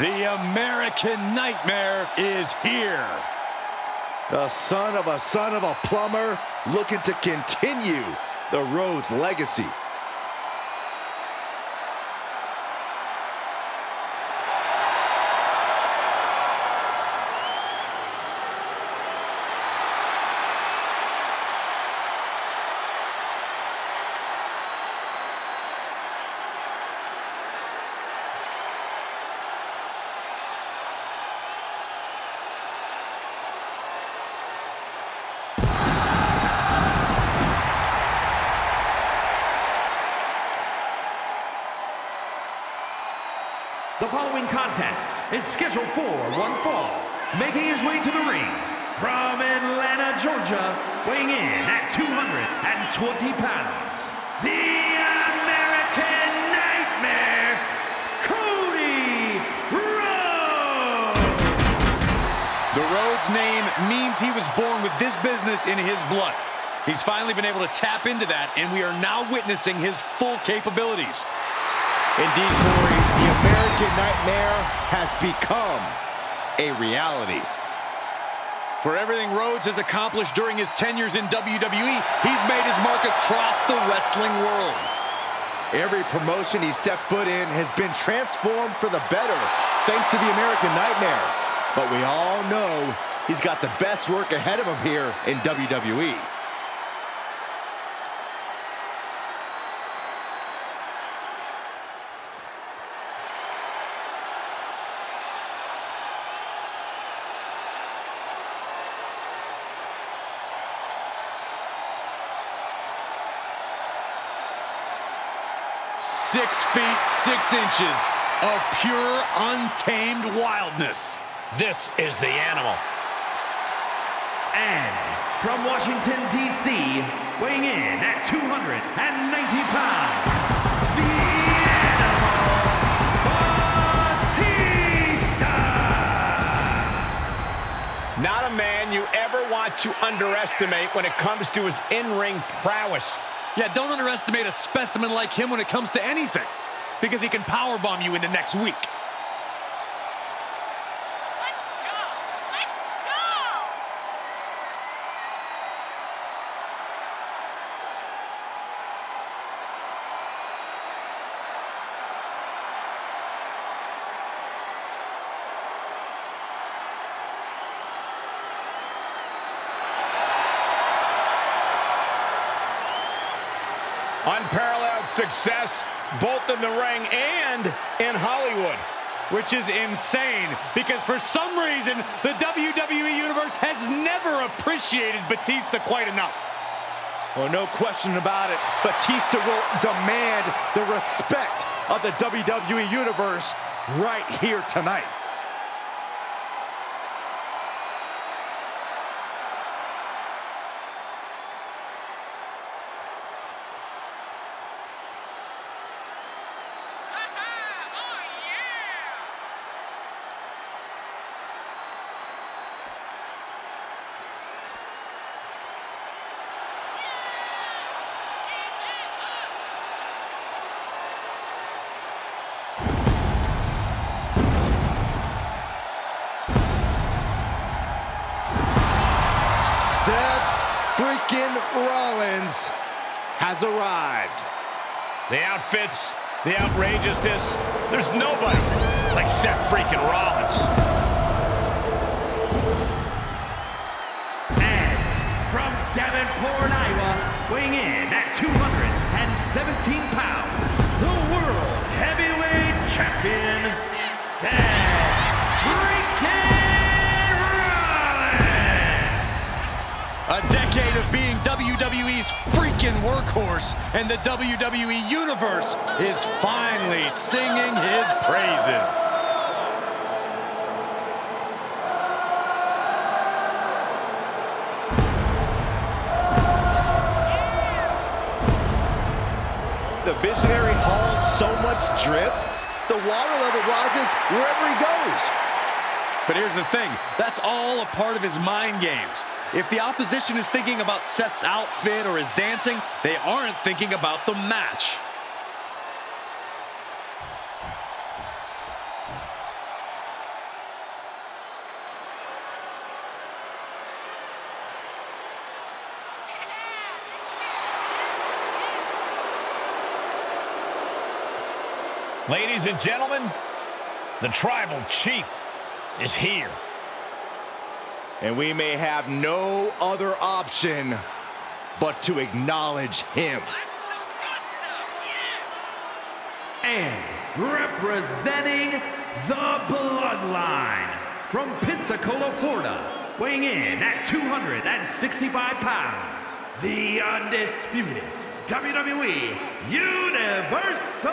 The American Nightmare is here. The son of a son of a plumber looking to continue the Rhodes legacy. Following contest is scheduled for one fall, making his way to the ring from Atlanta, Georgia, weighing in at 220 pounds, the American Nightmare, Cody Rhodes! The Rhodes name means he was born with this business in his blood. He's finally been able to tap into that, and we are now witnessing his full capabilities. Indeed, Corey, the American Nightmare has become a reality. For everything Rhodes has accomplished during his tenures in WWE, he's made his mark across the wrestling world. Every promotion he stepped foot in has been transformed for the better, thanks to the American Nightmare. But we all know he's got the best work ahead of him here in. WWE. Six feet, six inches of pure, untamed wildness. This is the animal. And from Washington, D.C., weighing in at 290 pounds, the Animal Batista! Not a man you ever want to underestimate when it comes to his in-ring prowess. Yeah, don't underestimate a specimen like him when it comes to anything, because he can powerbomb you into next week. Let's go! Let's go! Unparalleled success, both in the ring and in Hollywood. Which is insane, because for some reason, the WWE Universe has never appreciated Batista quite enough. Well, no question about it. Batista will demand the respect of the WWE Universe right here tonight. Arrived. The outfits, the outrageousness. There's nobody like Seth freaking Rollins. And from Davenport, Iowa, weighing in at 217 pounds, the World Heavyweight Champion, Seth freaking Rollins! A decade of being WWE's freaking workhorse, and the WWE Universe is finally singing his praises. The visionary hauls so much drip, the water level rises wherever he goes. But here's the thing, that's all a part of his mind games. If the opposition is thinking about Seth's outfit or his dancing, they aren't thinking about the match. Ladies and gentlemen, the tribal chief is here. And we may have no other option but to acknowledge him. That's the good stuff, yeah! And representing the Bloodline from Pensacola, Florida, weighing in at 265 pounds, the undisputed WWE Universal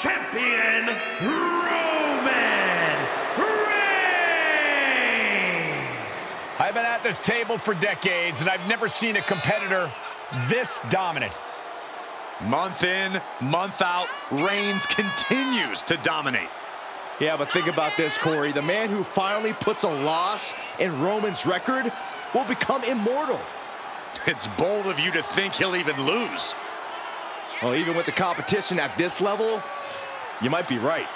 Champion, Roman at this table for decades, and I've never seen a competitor this dominant. Month in, month out, Reigns continues to dominate. Yeah, but think about this, Corey. The man who finally puts a loss in Roman's record will become immortal. It's bold of you to think he'll even lose. Well, even with the competition at this level, you might be right.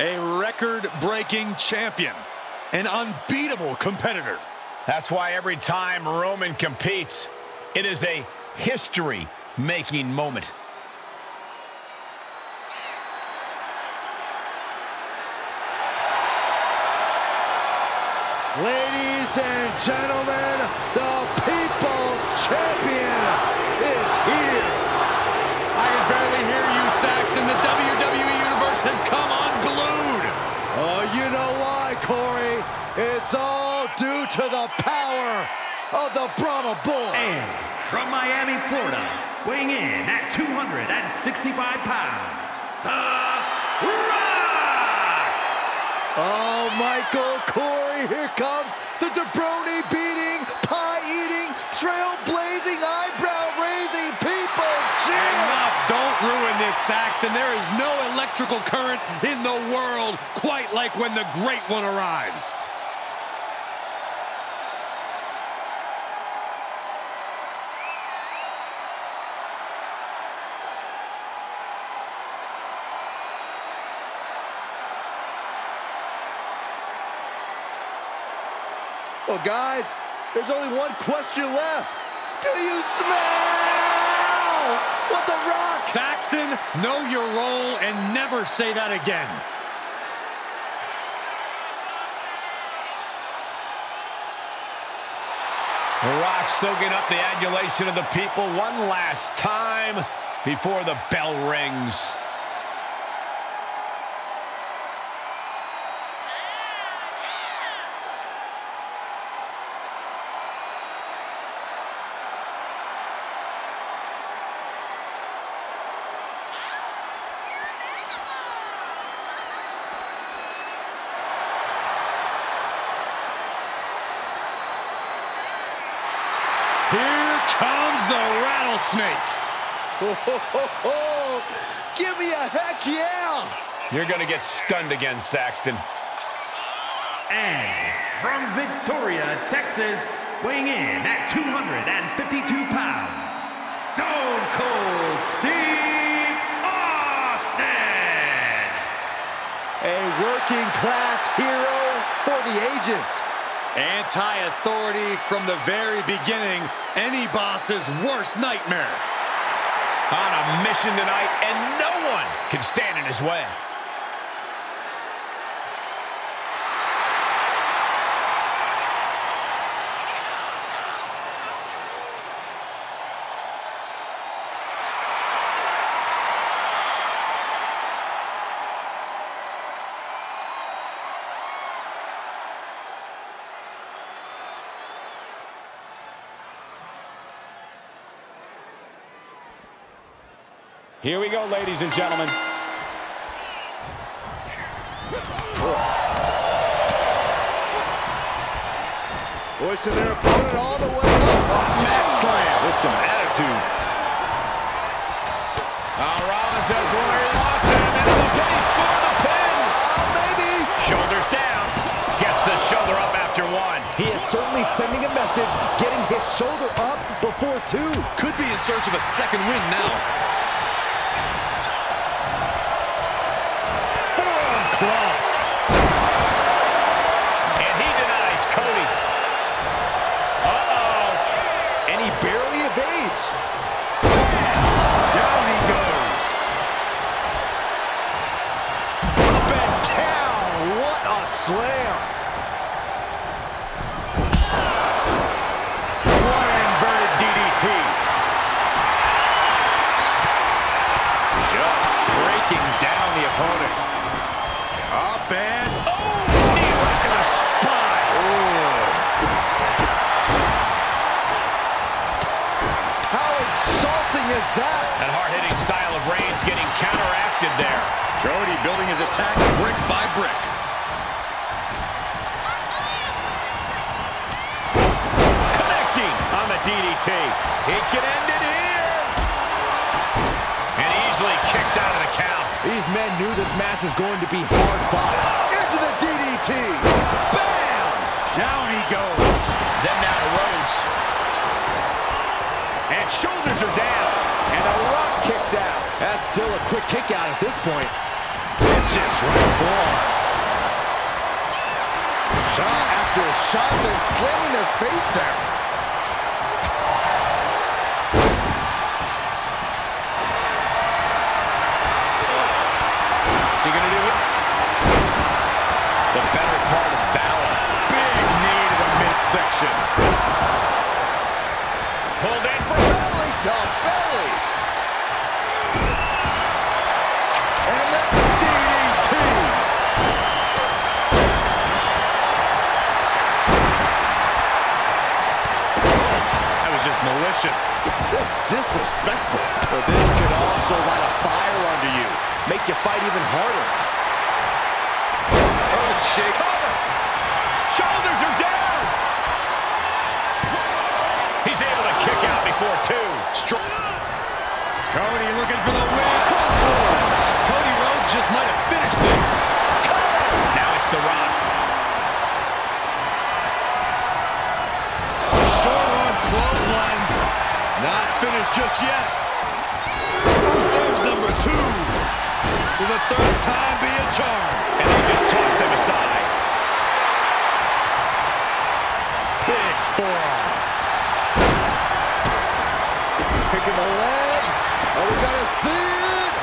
A record-breaking champion. An unbeatable competitor. That's why every time Roman competes, it is a history-making moment. Ladies and gentlemen, the It's all due to the power of the Brahma Bull. And from Miami, Florida, weighing in at 265 pounds, The Rock! Oh, Michael Corey, here comes the jabroni beating, pie eating, trailblazing, eyebrow raising people. Enough. Don't ruin this, Saxton. There is no electrical current in the world quite like when the Great One arrives. Well, guys, there's only one question left. Do you smell what the Rock? Saxton, know your role and never say that again. The Rock soaking up the adulation of the people one last time before the bell rings. Here comes the rattlesnake. Give me a heck yeah! You're going to get stunned again, Saxton. And from Victoria, Texas, weighing in at 252 pounds, Stone Cold Steve Austin! A working class hero for the ages. Anti-authority from the very beginning. Any boss's worst nightmare. On a mission tonight, and no one can stand in his way. Here we go, ladies and gentlemen. Hoisting their opponent all the way up. Mat slam. With some attitude. Uh, Rollins has where he wants it, and then can he score the pin? Oh, maybe. Shoulders down. Gets the shoulder up after one. He is certainly sending a message, getting his shoulder up before two. Could be in search of a second win now. For insulting is that? That hard-hitting style of Reigns getting counteracted there. Cody building his attack brick by brick. Connecting on the DDT. He can end it here. And easily kicks out of the count. These men knew this match was going to be hard fought. Into the DDT. Bam! Down he goes. Then now to Rhodes. And shoulders are down. And the Rock kicks out. That's still a quick kick out at this point. Vicious right forearm. Shot after shot, then slamming their face down. He's able to kick out before two. Str- Cody looking for the win. Crossroads. Cody Rhodes just might have finished things. Now it's The Rock. Short arm clothesline. Not finished just yet. There's number two. Will the third time be a charm? And they just tossed him aside. Picking the leg. Are we going to see it?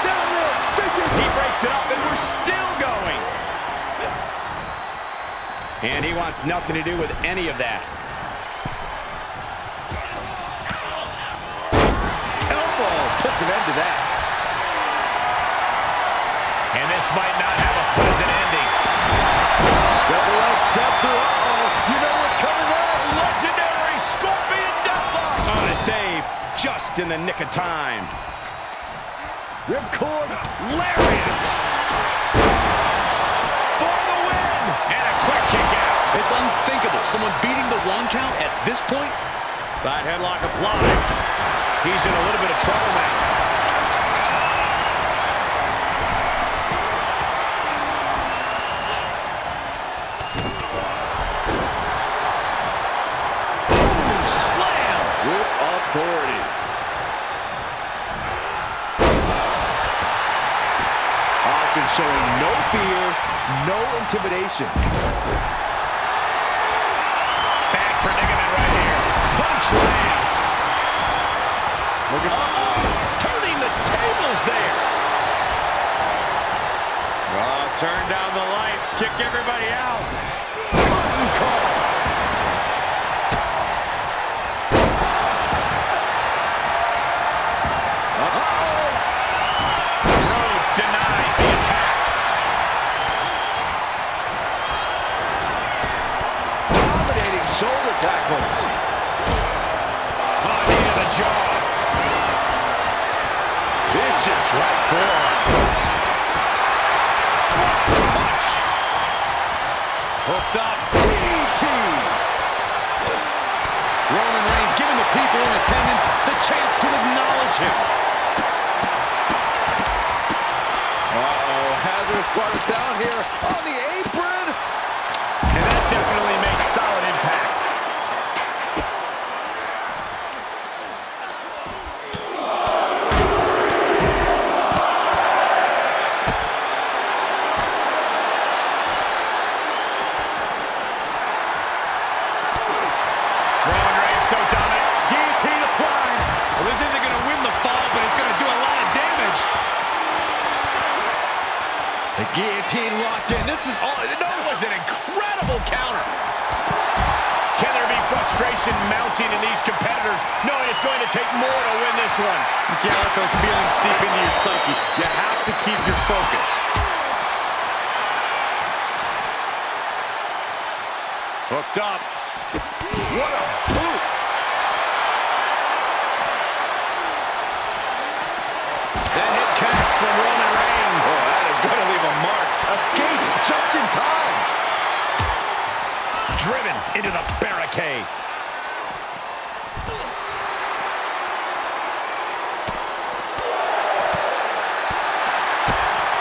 There it is. Figure. He breaks it up and we're still going. And he wants nothing to do with any of that. Elbow puts an end to that. And this might in the nick of time. Ripcord. Lariat. For the win. And a quick kick out. It's unthinkable. Someone beating the one count at this point? Side headlock applied. He's in a little bit of trouble now. No intimidation. Bad predicament right here. Punch lands. Look at oh, Turning the tables there. Oh, turn down the lights. Kick everybody out. Tackle. Oh, knee to the jaw. Vicious right forearm. Guillotine locked in. This is all. No, That was an incredible counter. Can there be frustration mounting in these competitors knowing it's going to take more to win this one? You can't let those feelings seep into your psyche. You have to keep your focus. Hooked up. What a boot! That hit connects from Roman Reigns. Oh, that is going to leave a mark. Escape just in time. Driven into the barricade.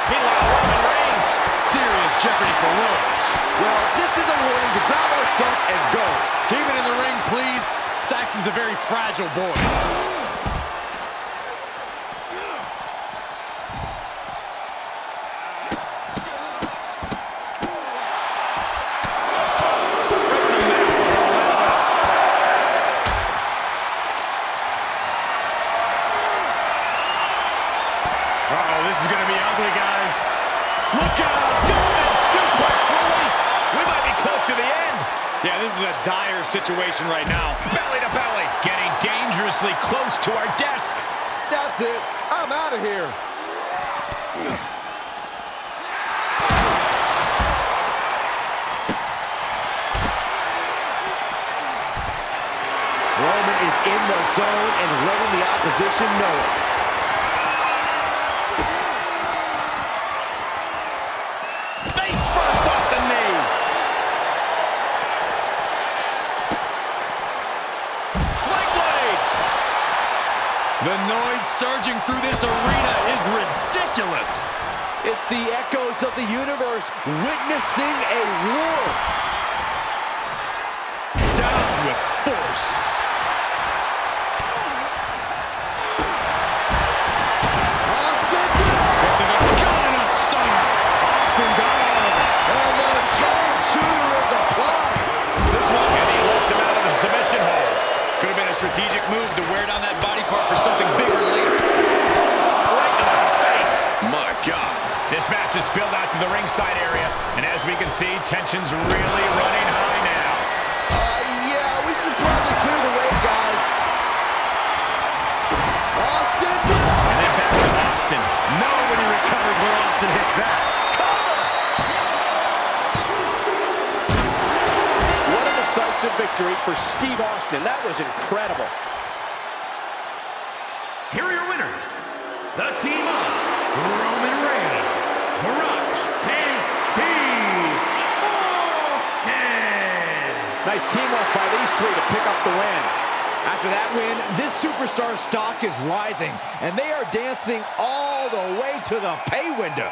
Meanwhile, Roman Reigns. Serious jeopardy for Rhodes. Well, this is a warning to grab our stuff and go. Keep it in the ring, please. Saxton's a very fragile boy. Situation right now. Belly to belly. Getting dangerously close to our desk. That's it. I'm out of here. Roman is in the zone and letting the opposition know it. Face first off the knee. Sling blade. The noise surging through this arena is ridiculous. It's the echoes of the universe witnessing a war. Ringside area. And as we can see, tension's really running high now. Uh, yeah, we should probably clear the way, guys. Austin, And then back to Austin. Nobody recovered when Austin hits that. What a decisive victory for Steve Austin. That was incredible. Here are your winners. The team of Roman Nice teamwork by these three to pick up the win. After that win, this superstar stock is rising, and they are dancing all the way to the pay window.